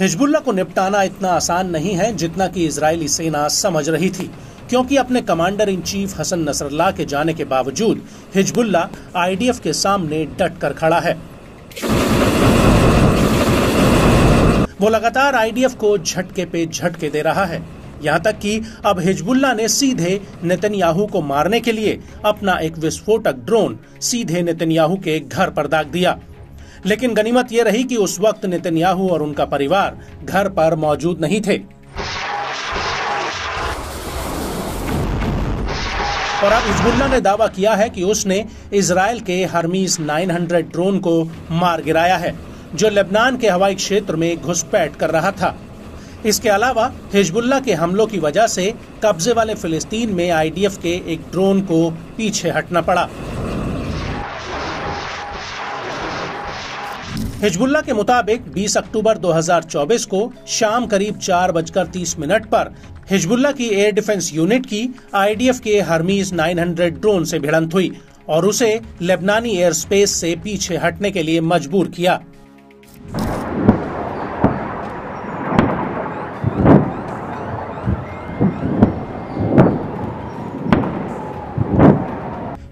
Hezbollah को निपटाना इतना आसान नहीं है जितना कि इजरायली सेना समझ रही थी, क्योंकि अपने commander in chief Hassan Nasrallah के जाने के बावजूद हिजबुल्ला आईडीएफ के सामने डट कर खड़ा है। वो लगातार आईडीएफ को झटके पे झटके दे रहा है। यहाँ तक कि अब हिजबुल्ला ने सीधे नेतन्याहू को मारने के लिए अपना एक विस्फोटक ड्रोन सीधे नेतन्याहू के घर पर दाग दिया। लेकिन गनीमत यह रही कि उस वक्त नेतन्याहू और उनका परिवार घर पर मौजूद नहीं थे। और अब हिजबुल्ला ने दावा किया है कि उसने इसराइल के हरमीज 900 ड्रोन को मार गिराया है, जो लेबनान के हवाई क्षेत्र में घुसपैठ कर रहा था। इसके अलावा हिजबुल्ला के हमलों की वजह से कब्जे वाले फिलिस्तीन में आईडीएफ के एक ड्रोन को पीछे हटना पड़ा। हिजबुल्ला के मुताबिक 20 अक्टूबर 2024 को शाम करीब चार बजकर तीस मिनट पर हिजबुल्ला की एयर डिफेंस यूनिट की आईडीएफ के हरमीज 900 ड्रोन से भिड़ंत हुई और उसे लेबनानी एयर स्पेस से पीछे हटने के लिए मजबूर किया।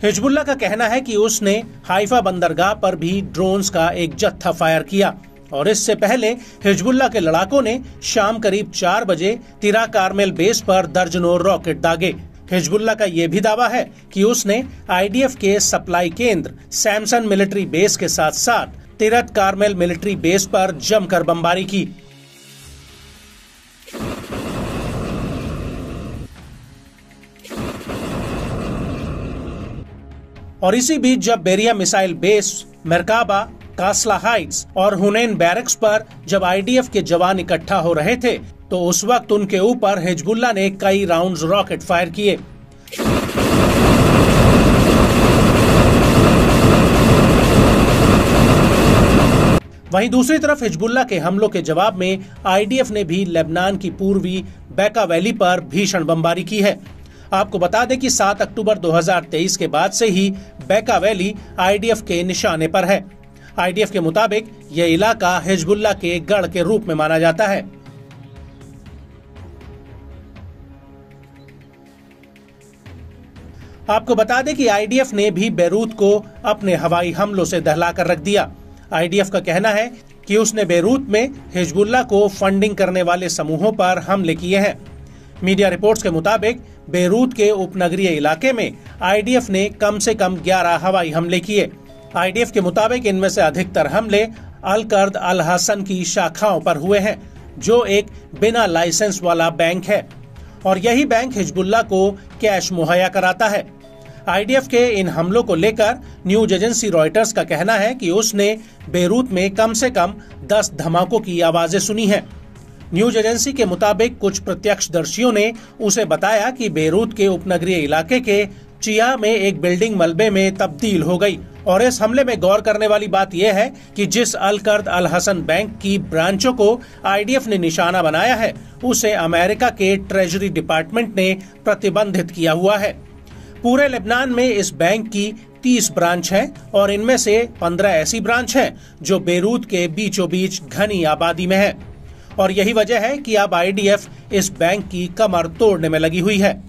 हिजबुल्ला का कहना है कि उसने हाइफा बंदरगाह पर भी ड्रोन्स का एक जत्था फायर किया और इससे पहले हिजबुल्ला के लड़ाकों ने शाम करीब चार बजे तिरा कारमेल बेस पर दर्जनों रॉकेट दागे। हिजबुल्ला का यह भी दावा है कि उसने आईडीएफ के सप्लाई केंद्र, सैमसन मिलिट्री बेस के साथ साथ तिरत कारमेल मिलिट्री बेस पर जमकर बमबारी की। और इसी बीच जब Biriya missile base, Markaba, Kasla heights और हुनैन बैरक्स पर जब आईडीएफ के जवान इकट्ठा हो रहे थे तो उस वक्त उनके ऊपर हिजबुल्ला ने कई राउंड्स रॉकेट फायर किए। वहीं दूसरी तरफ़ हिजबुल्ला के हमलों के जवाब में आईडीएफ ने भी लेबनान की पूर्वी बैका वैली पर भीषण बमबारी की है। आपको बता दें कि 7 अक्टूबर 2023 के बाद से ही बैका वैली आईडीएफ के निशाने पर है। आईडीएफ के मुताबिक यह इलाका हिजबुल्ला के गढ़ के रूप में माना जाता है। आपको बता दें कि आईडीएफ ने भी बेरूत को अपने हवाई हमलों से दहला कर रख दिया। आईडीएफ का कहना है कि उसने बेरूत में हिजबुल्ला को फंडिंग करने वाले समूहों पर हमले किए हैं। मीडिया रिपोर्ट्स के मुताबिक, बेरूत के उपनगरीय इलाके में आईडीएफ ने कम से कम 11 हवाई हमले किए। आईडीएफ के मुताबिक, इनमें से अधिकतर हमले अल कर्द अल हसन की शाखाओं पर हुए हैं, जो एक बिना लाइसेंस वाला बैंक है। और यही बैंक हिजबुल्ला को कैश मुहैया कराता है। आईडीएफ के इन हमलों को लेकर न्यूज़ एजेंसी रॉयटर्स का कहना है कि उसने बेरूत में कम से कम 10 धमाकों की आवाज़ें सुनी हैं। न्यूज़ एजेंसी के मुताबिक कुछ प्रत्यक्षदर्शियों ने उसे बताया कि बेरूत के उपनगरीय इलाके के चिया में एक बिल्डिंग मलबे में तब्दील हो गई। और इस हमले में गौर करने वाली बात यह है कि जिस अल कर्द अल हसन बैंक की ब्रांचों को आईडीएफ ने निशाना बनाया है, उसे अमेरिका के ट्रेजरी डिपार्टमेंट ने प्रतिबंधित किया हुआ है। पूरे लेबनान में इस बैंक की 30 ब्रांच है और इनमें से 15 ऐसी ब्रांच हैं जो बेरूत के बीचों बीच घनी आबादी में है। और यही वजह है कि अब आईडीएफ इस बैंक की कमर तोड़ने में लगी हुई है।